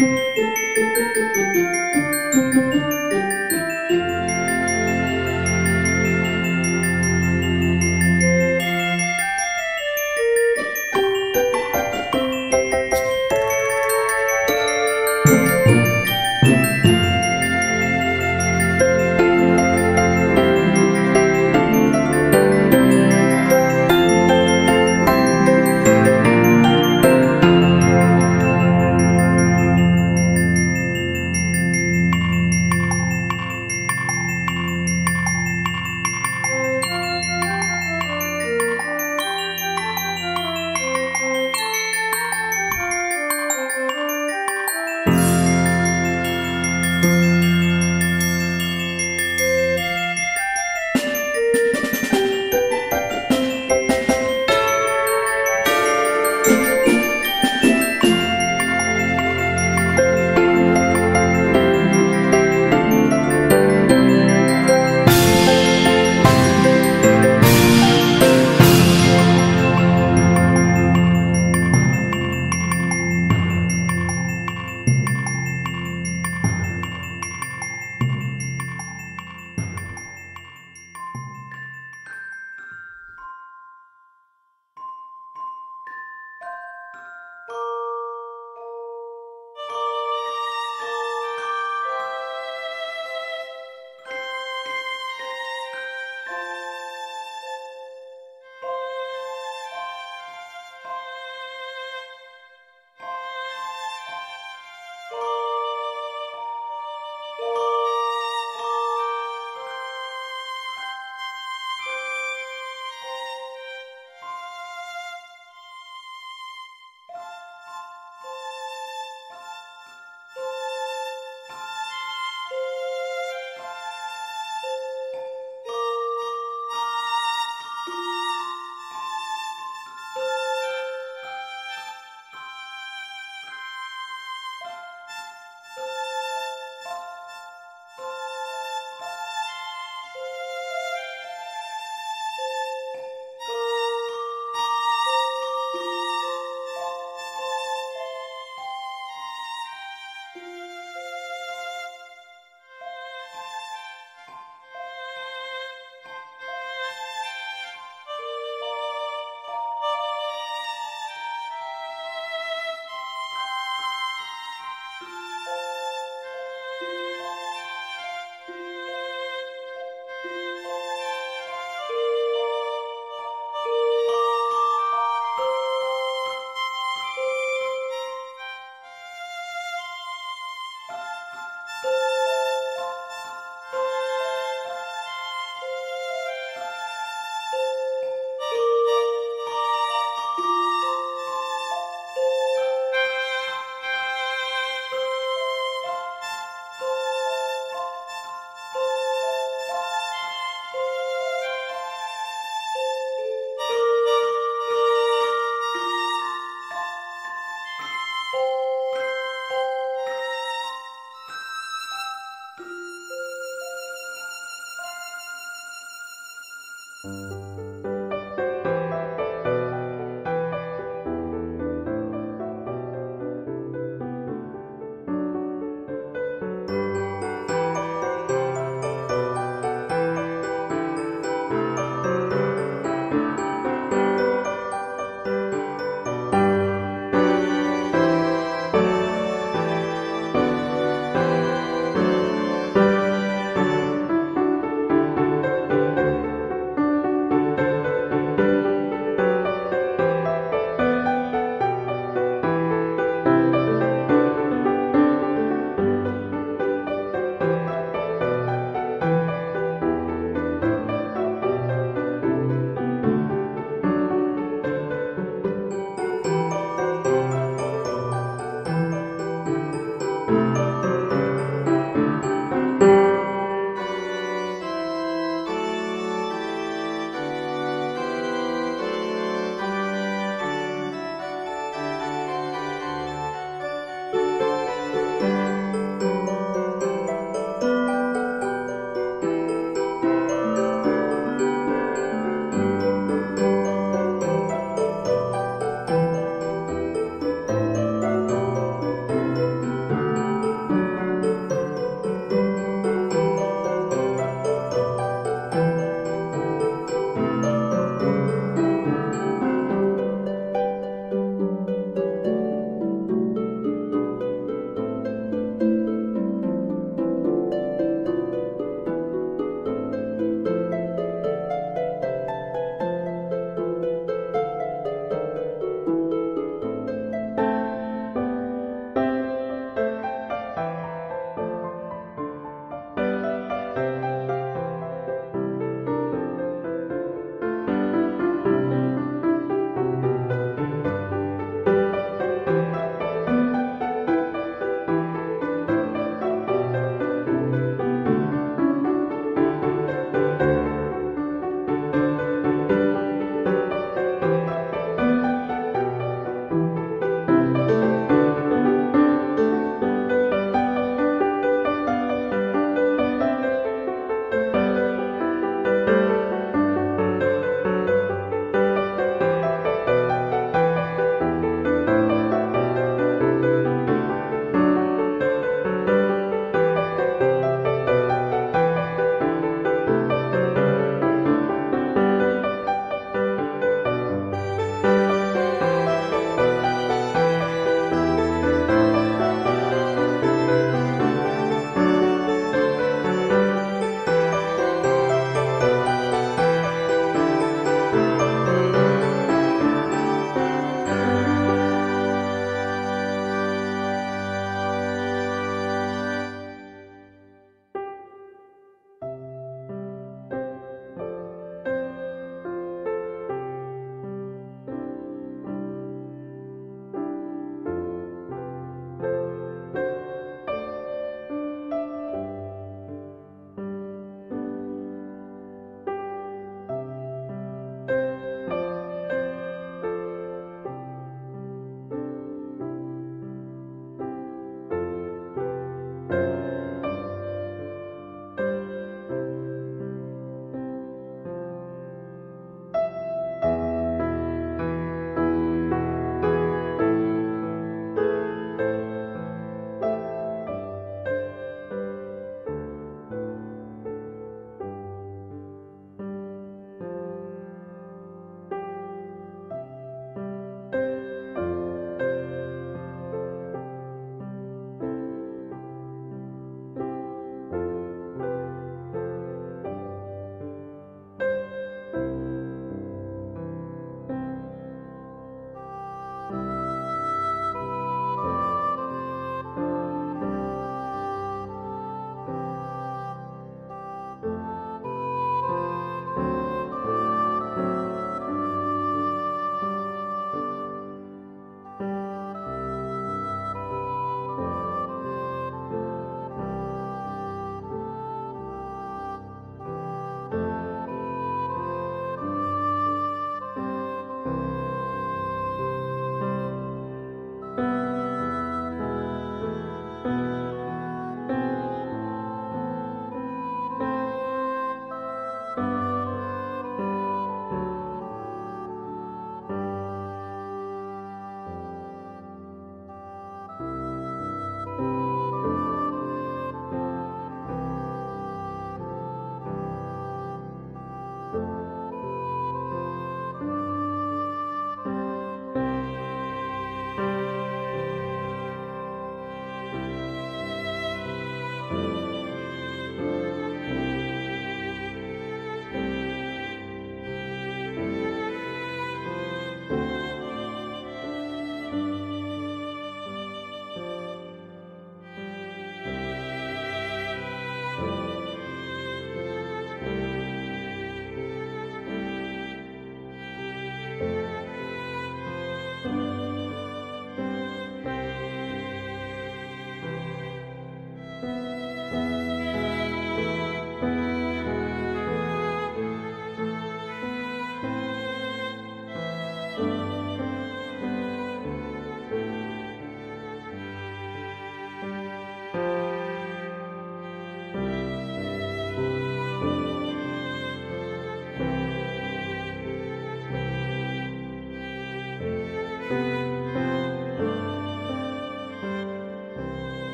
Música